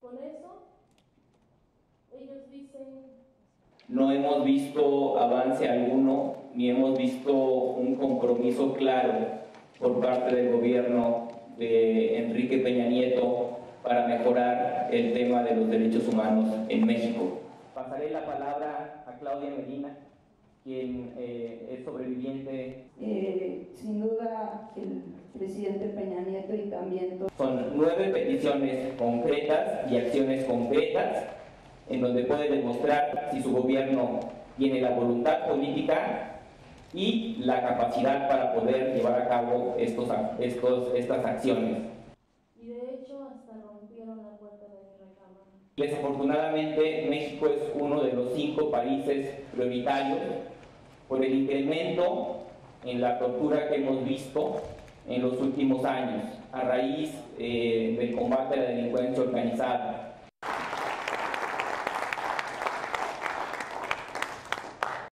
Con eso, ellos dicen No hemos visto avance alguno ni hemos visto un compromiso claro por parte del gobierno de Enrique Peña Nieto para mejorar el tema de los derechos humanos en México. Pasaré la palabra a Claudia Medina, quien eh, es sobreviviente. Eh, sin duda el presidente Peña Nieto y también todo Son nueve peticiones concretas y acciones concretas en donde puede demostrar si su gobierno tiene la voluntad política y la capacidad para poder llevar a cabo estos, estos, estas acciones. y de hecho hasta rompieron la puerta de mi recámara. Desafortunadamente, México es uno de los cinco países prioritarios por el incremento en la tortura que hemos visto en los últimos años a raíz eh, del combate a la delincuencia organizada